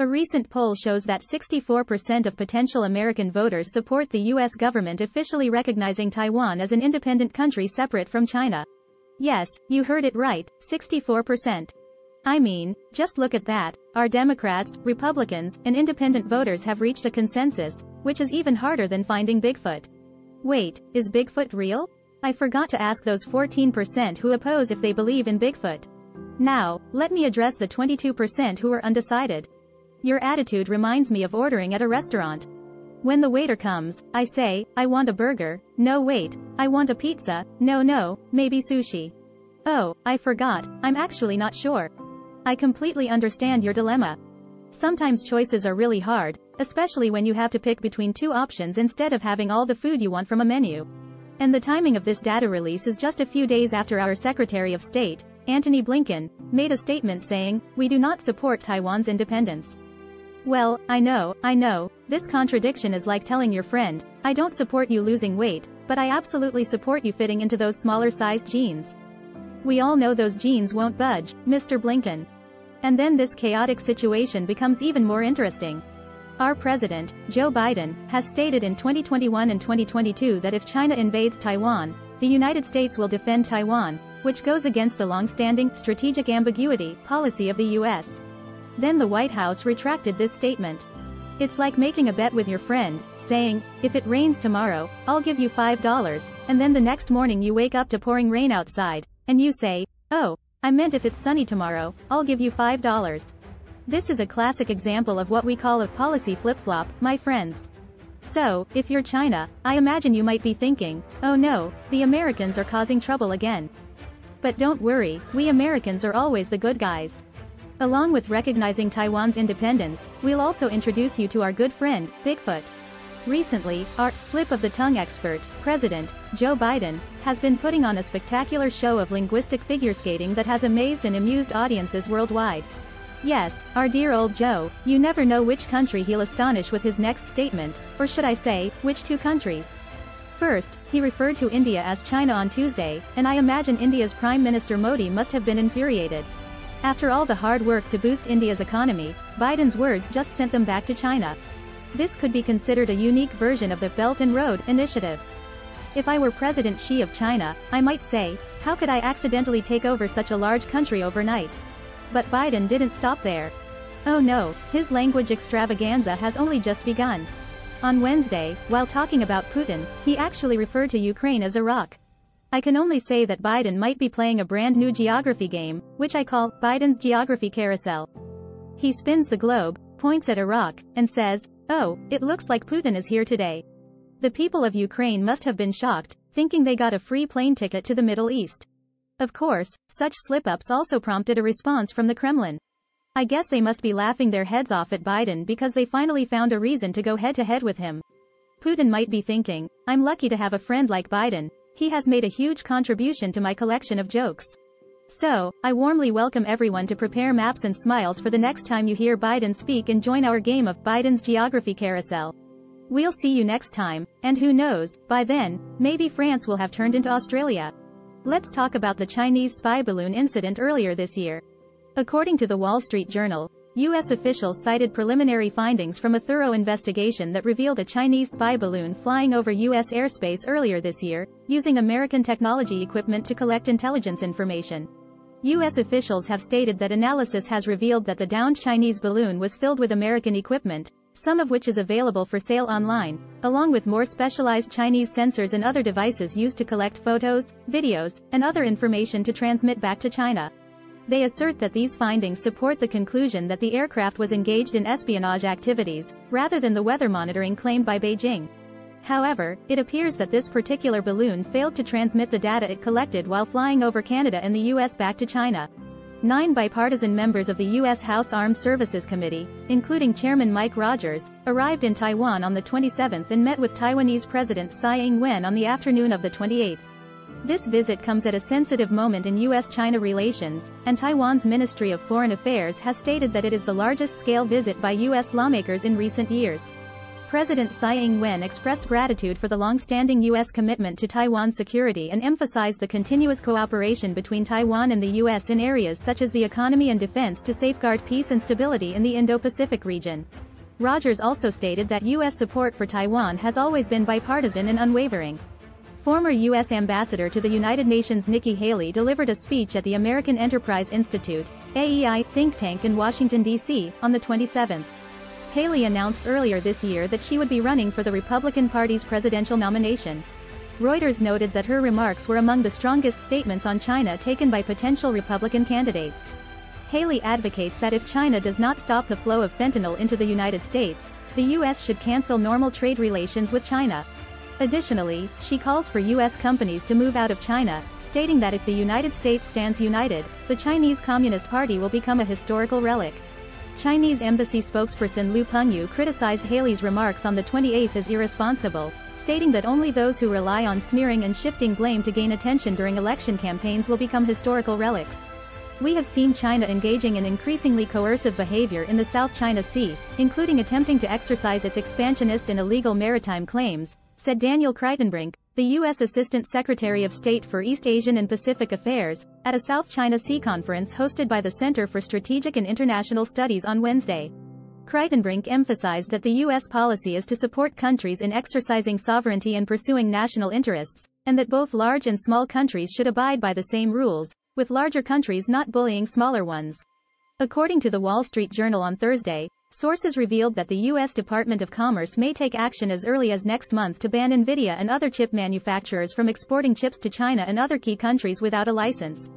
A recent poll shows that 64% of potential American voters support the U.S. government officially recognizing Taiwan as an independent country separate from China. Yes, you heard it right, 64%. I mean, just look at that. Our Democrats, Republicans, and independent voters have reached a consensus, which is even harder than finding Bigfoot. Wait, is Bigfoot real? I forgot to ask those 14% who oppose if they believe in Bigfoot. Now, let me address the 22% who are undecided. Your attitude reminds me of ordering at a restaurant. When the waiter comes, I say, I want a burger, no wait, I want a pizza, no no, maybe sushi. Oh, I forgot, I'm actually not sure. I completely understand your dilemma. Sometimes choices are really hard, especially when you have to pick between two options instead of having all the food you want from a menu. And the timing of this data release is just a few days after our Secretary of State, Antony Blinken, made a statement saying, we do not support Taiwan's independence. Well, I know, I know, this contradiction is like telling your friend, I don't support you losing weight, but I absolutely support you fitting into those smaller sized jeans. We all know those jeans won't budge, Mr. Blinken. And then this chaotic situation becomes even more interesting. Our president, Joe Biden, has stated in 2021 and 2022 that if China invades Taiwan, the United States will defend Taiwan, which goes against the long-standing strategic ambiguity policy of the US. Then the White House retracted this statement. It's like making a bet with your friend, saying, if it rains tomorrow, I'll give you $5, and then the next morning you wake up to pouring rain outside, and you say, oh, I meant if it's sunny tomorrow, I'll give you $5. This is a classic example of what we call a policy flip-flop, my friends. So, if you're China, I imagine you might be thinking, oh no, the Americans are causing trouble again. But don't worry, we Americans are always the good guys. Along with recognizing Taiwan's independence, we'll also introduce you to our good friend, Bigfoot. Recently, our slip of the tongue expert, President Joe Biden, has been putting on a spectacular show of linguistic figure skating that has amazed and amused audiences worldwide. Yes, our dear old Joe, you never know which country he'll astonish with his next statement, or should I say, which two countries. First, he referred to India as China on Tuesday, and I imagine India's Prime Minister Modi must have been infuriated. After all the hard work to boost India's economy, Biden's words just sent them back to China. This could be considered a unique version of the Belt and Road Initiative. If I were President Xi of China, I might say, how could I accidentally take over such a large country overnight? But Biden didn't stop there. Oh no, his language extravaganza has only just begun. On Wednesday, while talking about Putin, he actually referred to Ukraine as Iraq. I can only say that Biden might be playing a brand new geography game, which I call Biden's Geography Carousel. He spins the globe, points at Iraq, and says, Oh, it looks like Putin is here today. The people of Ukraine must have been shocked, thinking they got a free plane ticket to the Middle East. Of course, such slip-ups also prompted a response from the Kremlin. I guess they must be laughing their heads off at Biden because they finally found a reason to go head-to-head with him. Putin might be thinking, I'm lucky to have a friend like Biden, he has made a huge contribution to my collection of jokes. So, I warmly welcome everyone to prepare maps and smiles for the next time you hear Biden speak and join our game of Biden's Geography Carousel. We'll see you next time, and who knows, by then, maybe France will have turned into Australia. Let's talk about the Chinese spy balloon incident earlier this year. According to the Wall Street Journal, U.S. officials cited preliminary findings from a thorough investigation that revealed a Chinese spy balloon flying over U.S. airspace earlier this year, using American technology equipment to collect intelligence information. U.S. officials have stated that analysis has revealed that the downed Chinese balloon was filled with American equipment, some of which is available for sale online, along with more specialized Chinese sensors and other devices used to collect photos, videos, and other information to transmit back to China. They assert that these findings support the conclusion that the aircraft was engaged in espionage activities, rather than the weather monitoring claimed by Beijing. However, it appears that this particular balloon failed to transmit the data it collected while flying over Canada and the U.S. back to China. Nine bipartisan members of the U.S. House Armed Services Committee, including Chairman Mike Rogers, arrived in Taiwan on the 27th and met with Taiwanese President Tsai Ing-wen on the afternoon of the 28th. This visit comes at a sensitive moment in U.S.-China relations, and Taiwan's Ministry of Foreign Affairs has stated that it is the largest-scale visit by U.S. lawmakers in recent years. President Tsai Ing-wen expressed gratitude for the long-standing U.S. commitment to Taiwan's security and emphasized the continuous cooperation between Taiwan and the U.S. in areas such as the economy and defense to safeguard peace and stability in the Indo-Pacific region. Rogers also stated that U.S. support for Taiwan has always been bipartisan and unwavering. Former U.S. Ambassador to the United Nations Nikki Haley delivered a speech at the American Enterprise Institute, AEI, think tank in Washington, D.C., on the 27th. Haley announced earlier this year that she would be running for the Republican Party's presidential nomination. Reuters noted that her remarks were among the strongest statements on China taken by potential Republican candidates. Haley advocates that if China does not stop the flow of fentanyl into the United States, the U.S. should cancel normal trade relations with China. Additionally, she calls for U.S. companies to move out of China, stating that if the United States stands united, the Chinese Communist Party will become a historical relic. Chinese embassy spokesperson Liu Pengyu criticized Haley's remarks on the 28th as irresponsible, stating that only those who rely on smearing and shifting blame to gain attention during election campaigns will become historical relics. We have seen China engaging in increasingly coercive behavior in the South China Sea, including attempting to exercise its expansionist and illegal maritime claims, said Daniel Kritenbrink, the U.S. Assistant Secretary of State for East Asian and Pacific Affairs, at a South China Sea conference hosted by the Center for Strategic and International Studies on Wednesday. Kritenbrink emphasized that the U.S. policy is to support countries in exercising sovereignty and pursuing national interests, and that both large and small countries should abide by the same rules, with larger countries not bullying smaller ones. According to the Wall Street Journal on Thursday, Sources revealed that the U.S. Department of Commerce may take action as early as next month to ban NVIDIA and other chip manufacturers from exporting chips to China and other key countries without a license.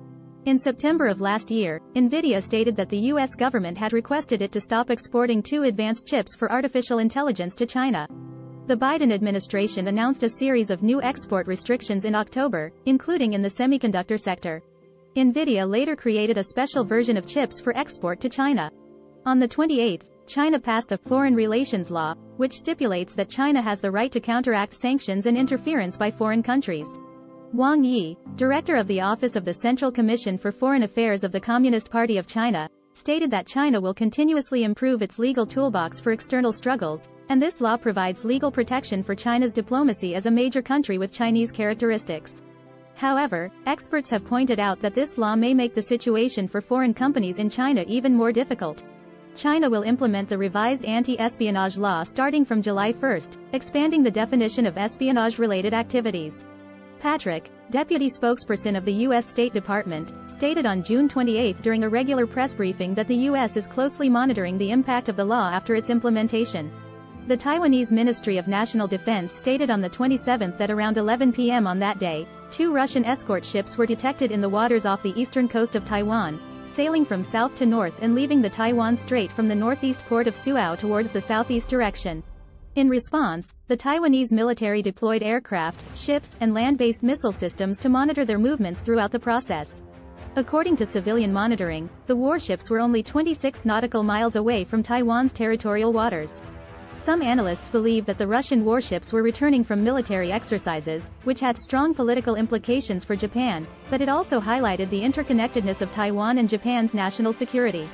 In September of last year, NVIDIA stated that the U.S. government had requested it to stop exporting two advanced chips for artificial intelligence to China. The Biden administration announced a series of new export restrictions in October, including in the semiconductor sector. NVIDIA later created a special version of chips for export to China. On the 28th, China passed the Foreign Relations Law, which stipulates that China has the right to counteract sanctions and interference by foreign countries. Wang Yi, director of the Office of the Central Commission for Foreign Affairs of the Communist Party of China, stated that China will continuously improve its legal toolbox for external struggles, and this law provides legal protection for China's diplomacy as a major country with Chinese characteristics. However, experts have pointed out that this law may make the situation for foreign companies in China even more difficult. China will implement the revised anti-espionage law starting from July 1, expanding the definition of espionage-related activities. Patrick, deputy spokesperson of the U.S. State Department, stated on June 28 during a regular press briefing that the U.S. is closely monitoring the impact of the law after its implementation. The Taiwanese Ministry of National Defense stated on the 27th that around 11 p.m. on that day, two Russian escort ships were detected in the waters off the eastern coast of Taiwan, sailing from south to north and leaving the Taiwan Strait from the northeast port of Suao towards the southeast direction. In response, the Taiwanese military deployed aircraft, ships, and land-based missile systems to monitor their movements throughout the process. According to civilian monitoring, the warships were only 26 nautical miles away from Taiwan's territorial waters. Some analysts believe that the Russian warships were returning from military exercises, which had strong political implications for Japan, but it also highlighted the interconnectedness of Taiwan and Japan's national security.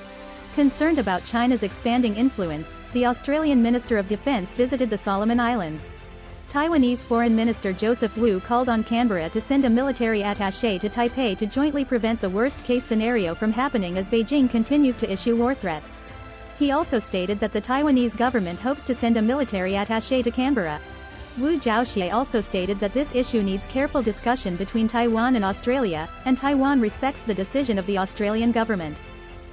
Concerned about China's expanding influence, the Australian Minister of Defence visited the Solomon Islands. Taiwanese Foreign Minister Joseph Wu called on Canberra to send a military attaché to Taipei to jointly prevent the worst-case scenario from happening as Beijing continues to issue war threats. He also stated that the Taiwanese government hopes to send a military attaché to Canberra. Wu Zhaoxie also stated that this issue needs careful discussion between Taiwan and Australia, and Taiwan respects the decision of the Australian government.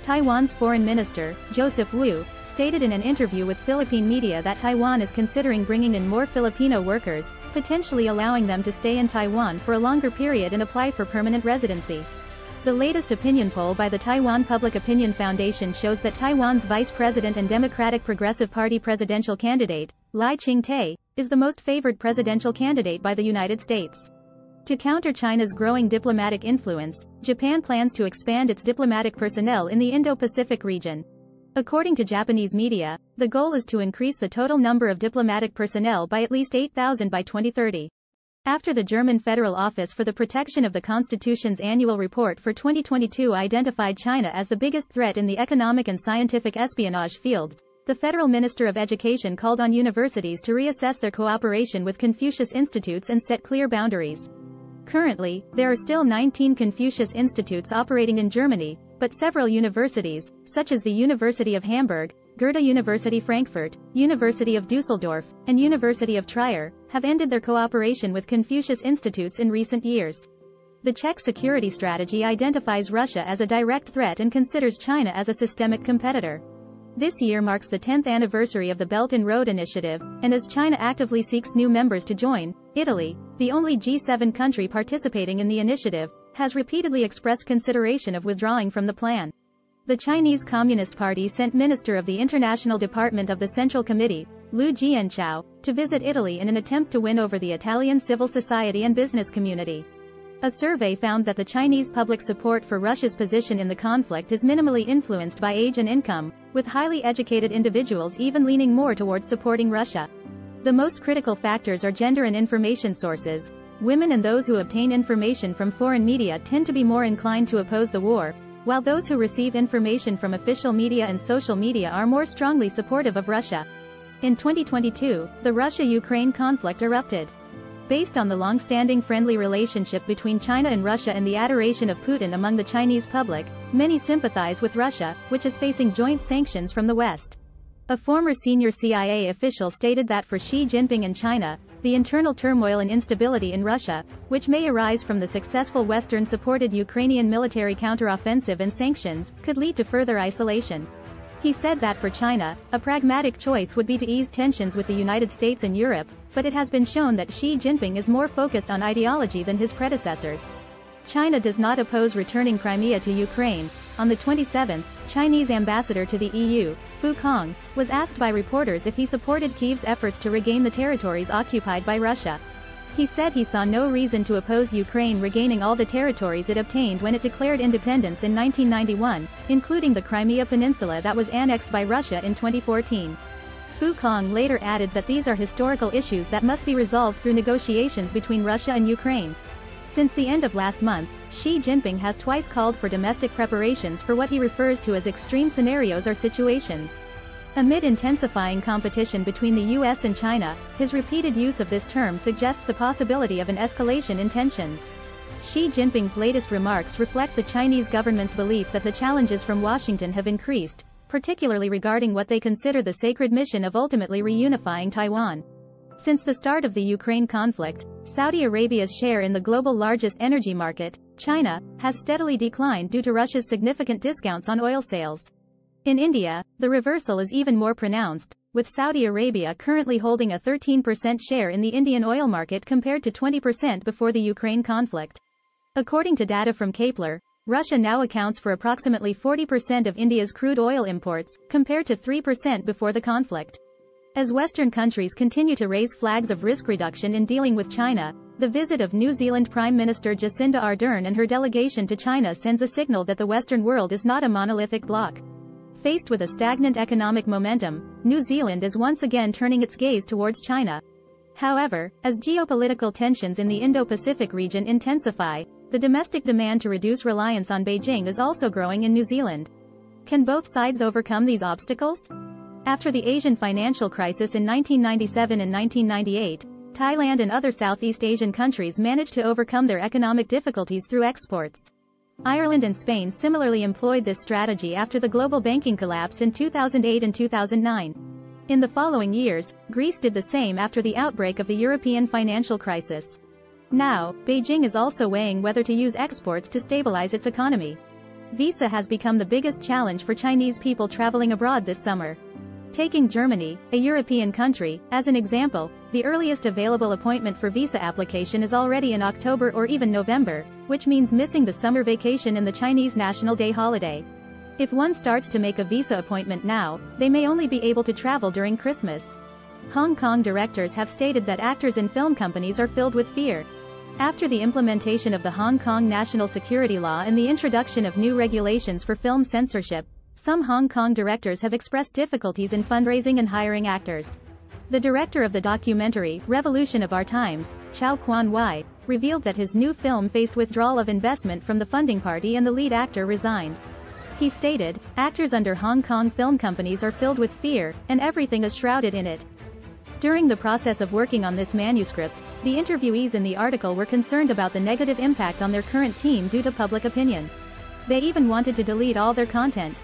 Taiwan's foreign minister, Joseph Wu, stated in an interview with Philippine media that Taiwan is considering bringing in more Filipino workers, potentially allowing them to stay in Taiwan for a longer period and apply for permanent residency. The latest opinion poll by the Taiwan Public Opinion Foundation shows that Taiwan's vice president and Democratic Progressive Party presidential candidate, Lai Ching-te, is the most favored presidential candidate by the United States. To counter China's growing diplomatic influence, Japan plans to expand its diplomatic personnel in the Indo-Pacific region. According to Japanese media, the goal is to increase the total number of diplomatic personnel by at least 8,000 by 2030. After the German Federal Office for the Protection of the Constitution's annual report for 2022 identified China as the biggest threat in the economic and scientific espionage fields, the federal minister of education called on universities to reassess their cooperation with Confucius Institutes and set clear boundaries. Currently, there are still 19 Confucius Institutes operating in Germany, but several universities, such as the University of Hamburg, Goethe University Frankfurt, University of Dusseldorf, and University of Trier, have ended their cooperation with Confucius Institutes in recent years. The Czech security strategy identifies Russia as a direct threat and considers China as a systemic competitor. This year marks the 10th anniversary of the Belt and Road Initiative, and as China actively seeks new members to join, Italy, the only G7 country participating in the initiative, has repeatedly expressed consideration of withdrawing from the plan. The Chinese Communist Party sent Minister of the International Department of the Central Committee, Liu Jianchao, to visit Italy in an attempt to win over the Italian civil society and business community. A survey found that the Chinese public support for Russia's position in the conflict is minimally influenced by age and income, with highly educated individuals even leaning more towards supporting Russia. The most critical factors are gender and information sources. Women and those who obtain information from foreign media tend to be more inclined to oppose the war, while those who receive information from official media and social media are more strongly supportive of Russia. In 2022, the Russia-Ukraine conflict erupted. Based on the long-standing friendly relationship between China and Russia and the adoration of Putin among the Chinese public, many sympathize with Russia, which is facing joint sanctions from the West. A former senior CIA official stated that for Xi Jinping and China, the internal turmoil and instability in Russia, which may arise from the successful Western-supported Ukrainian military counteroffensive and sanctions, could lead to further isolation. He said that for China, a pragmatic choice would be to ease tensions with the United States and Europe, but it has been shown that Xi Jinping is more focused on ideology than his predecessors. China does not oppose returning Crimea to Ukraine. On the 27th, Chinese ambassador to the EU, Fu Cong, was asked by reporters if he supported Kyiv's efforts to regain the territories occupied by Russia. He said he saw no reason to oppose Ukraine regaining all the territories it obtained when it declared independence in 1991, including the Crimea Peninsula that was annexed by Russia in 2014. Fu Cong later added that these are historical issues that must be resolved through negotiations between Russia and Ukraine. Since the end of last month, Xi Jinping has twice called for domestic preparations for what he refers to as extreme scenarios or situations. Amid intensifying competition between the US and China, his repeated use of this term suggests the possibility of an escalation in tensions. Xi Jinping's latest remarks reflect the Chinese government's belief that the challenges from Washington have increased, particularly regarding what they consider the sacred mission of ultimately reunifying Taiwan. Since the start of the Ukraine conflict, Saudi Arabia's share in the global largest energy market, China, has steadily declined due to Russia's significant discounts on oil sales. In India, the reversal is even more pronounced, with Saudi Arabia currently holding a 13% share in the Indian oil market compared to 20% before the Ukraine conflict. According to data from Kpler, Russia now accounts for approximately 40% of India's crude oil imports, compared to 3% before the conflict. As Western countries continue to raise flags of risk reduction in dealing with China, the visit of New Zealand Prime Minister Jacinda Ardern and her delegation to China sends a signal that the Western world is not a monolithic bloc. Faced with a stagnant economic momentum, New Zealand is once again turning its gaze towards China. However, as geopolitical tensions in the Indo-Pacific region intensify, the domestic demand to reduce reliance on Beijing is also growing in New Zealand. Can both sides overcome these obstacles? After the Asian financial crisis in 1997 and 1998, Thailand and other Southeast Asian countries managed to overcome their economic difficulties through exports. Ireland and Spain similarly employed this strategy after the global banking collapse in 2008 and 2009. In the following years, Greece did the same after the outbreak of the European financial crisis. Now, Beijing is also weighing whether to use exports to stabilize its economy. Visa has become the biggest challenge for Chinese people traveling abroad this summer. Taking Germany, a European country, as an example, the earliest available appointment for visa application is already in October or even November, which means missing the summer vacation and the Chinese National Day holiday. If one starts to make a visa appointment now, they may only be able to travel during Christmas. Hong Kong directors have stated that actors in film companies are filled with fear. After the implementation of the Hong Kong National Security Law and the introduction of new regulations for film censorship, some Hong Kong directors have expressed difficulties in fundraising and hiring actors. The director of the documentary, Revolution of Our Times, Chow Kwan Wai, revealed that his new film faced withdrawal of investment from the funding party and the lead actor resigned. He stated, actors under Hong Kong film companies are filled with fear, and everything is shrouded in it. During the process of working on this manuscript, the interviewees in the article were concerned about the negative impact on their current team due to public opinion. They even wanted to delete all their content.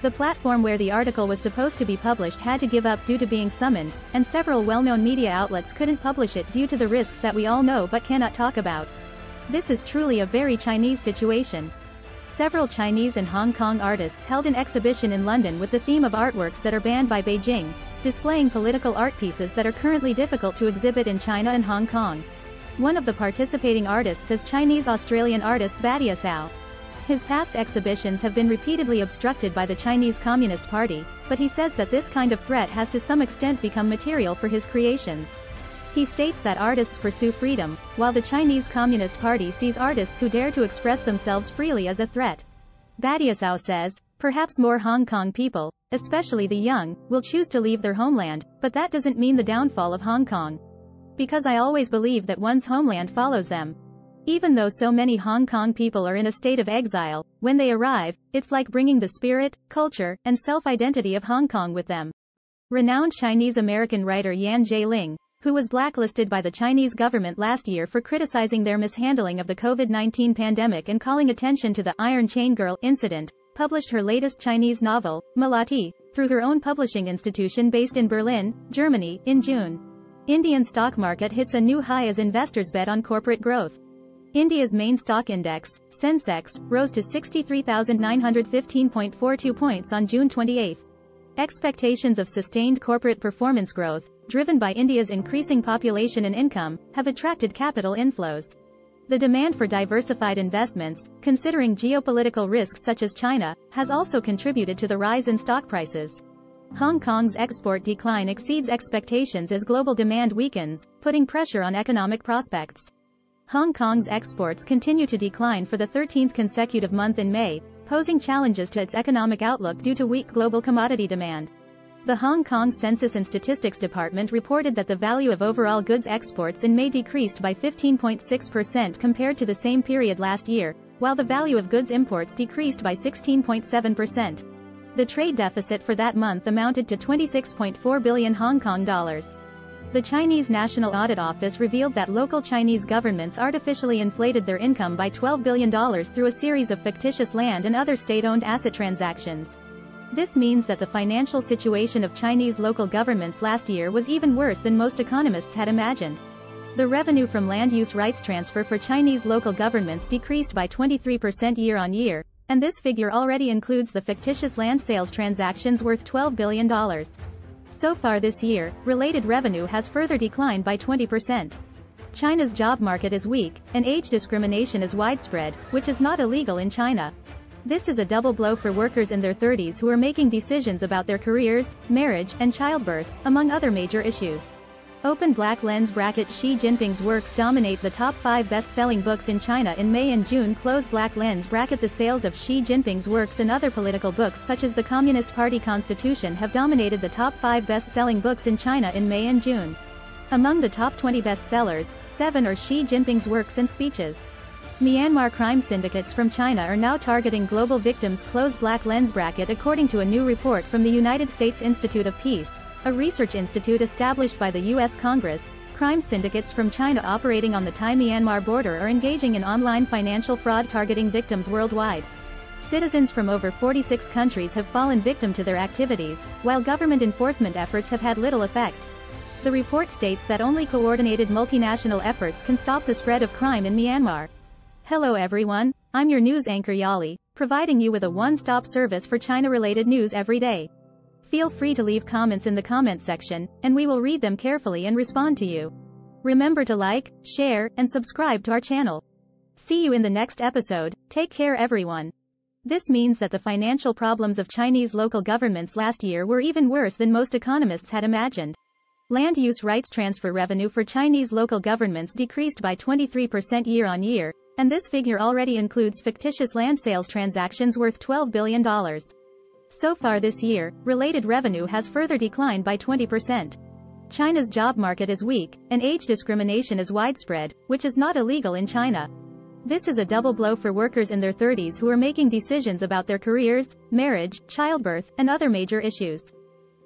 The platform where the article was supposed to be published had to give up due to being summoned, and several well-known media outlets couldn't publish it due to the risks that we all know but cannot talk about. This is truly a very Chinese situation. Several Chinese and Hong Kong artists held an exhibition in London with the theme of artworks that are banned by Beijing, displaying political art pieces that are currently difficult to exhibit in China and Hong Kong. One of the participating artists is Chinese-Australian artist Badiucao. His past exhibitions have been repeatedly obstructed by the Chinese Communist Party, but he says that this kind of threat has to some extent become material for his creations. He states that artists pursue freedom, while the Chinese Communist Party sees artists who dare to express themselves freely as a threat. Badiucao says, perhaps more Hong Kong people, especially the young, will choose to leave their homeland, but that doesn't mean the downfall of Hong Kong. Because I always believe that one's homeland follows them. Even though so many Hong Kong people are in a state of exile, when they arrive, it's like bringing the spirit, culture, and self-identity of Hong Kong with them. Renowned Chinese-American writer Yan Ling, who was blacklisted by the Chinese government last year for criticizing their mishandling of the COVID-19 pandemic and calling attention to the Iron Chain Girl incident, published her latest Chinese novel, Malati, through her own publishing institution based in Berlin, Germany, in June. Indian stock market hits a new high as investors bet on corporate growth. India's main stock index, Sensex, rose to 63,915.42 points on June 28. Expectations of sustained corporate performance growth, driven by India's increasing population and income, have attracted capital inflows. The demand for diversified investments, considering geopolitical risks such as China, has also contributed to the rise in stock prices. Hong Kong's export decline exceeds expectations as global demand weakens, putting pressure on economic prospects. Hong Kong's exports continue to decline for the 13th consecutive month in May, posing challenges to its economic outlook due to weak global commodity demand. The Hong Kong Census and Statistics Department reported that the value of overall goods exports in May decreased by 15.6% compared to the same period last year, while the value of goods imports decreased by 16.7%. The trade deficit for that month amounted to 26.4 billion Hong Kong dollars. The Chinese National Audit Office revealed that local Chinese governments artificially inflated their income by $12 billion through a series of fictitious land and other state-owned asset transactions. This means that the financial situation of Chinese local governments last year was even worse than most economists had imagined. The revenue from land use rights transfer for Chinese local governments decreased by 23% year-on-year, and this figure already includes the fictitious land sales transactions worth $12 billion. So far this year, related revenue has further declined by 20%. China's job market is weak, and age discrimination is widespread, which is not illegal in China. This is a double blow for workers in their 30s who are making decisions about their careers, marriage, and childbirth, among other major issues. Open Black Lens bracket Xi Jinping's works dominate the top 5 best-selling books in China in May and June Close Black Lens bracket The sales of Xi Jinping's works and other political books such as the Communist Party Constitution have dominated the top 5 best-selling books in China in May and June. Among the top 20 bestsellers, 7 are Xi Jinping's works and speeches. Myanmar crime syndicates from China are now targeting global victims close black lens bracket according to a new report from the United States Institute of Peace, a research institute established by the U.S. Congress. Crime syndicates from China operating on the Thai-Myanmar border are engaging in online financial fraud targeting victims worldwide. Citizens from over 46 countries have fallen victim to their activities, while government enforcement efforts have had little effect. The report states that only coordinated multinational efforts can stop the spread of crime in Myanmar. Hello everyone, I'm your news anchor Yali, providing you with a one-stop service for China-related news every day. Feel free to leave comments in the comment section, and we will read them carefully and respond to you. Remember to like, share, and subscribe to our channel. See you in the next episode, take care everyone. This means that the financial problems of Chinese local governments last year were even worse than most economists had imagined. Land use rights transfer revenue for Chinese local governments decreased by 23% year-on-year, and this figure already includes fictitious land sales transactions worth $12 billion. So far this year, related revenue has further declined by 20%. China's job market is weak, and age discrimination is widespread, which is not illegal in China. This is a double blow for workers in their 30s who are making decisions about their careers, marriage, childbirth, and other major issues.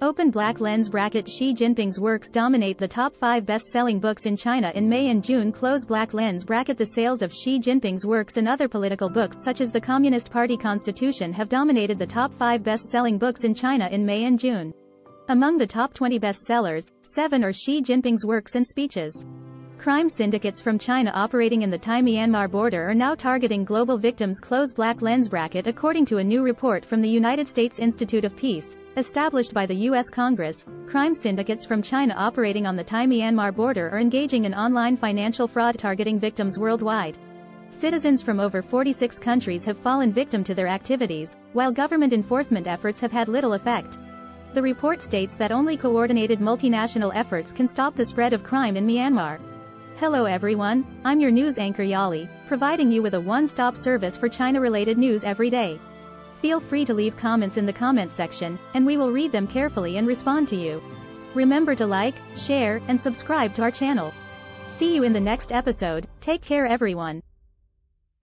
Open Black Lens Bracket Xi Jinping's works dominate the top 5 best-selling books in China in May and June Close Black Lens Bracket The sales of Xi Jinping's works and other political books such as the Communist Party Constitution have dominated the top 5 best-selling books in China in May and June. Among the top 20 bestsellers, 7 are Xi Jinping's works and speeches. Crime syndicates from China operating in the Thai-Myanmar border are now targeting global victims close black lens bracket according to a new report from the United States Institute of Peace, established by the U.S. Congress. Crime syndicates from China operating on the Thai-Myanmar border are engaging in online financial fraud targeting victims worldwide. Citizens from over 46 countries have fallen victim to their activities, while government enforcement efforts have had little effect. The report states that only coordinated multinational efforts can stop the spread of crime in Myanmar. Hello everyone, I'm your news anchor Yali, providing you with a one-stop service for China-related news every day. Feel free to leave comments in the comment section, and we will read them carefully and respond to you. Remember to like, share, and subscribe to our channel. See you in the next episode, take care everyone.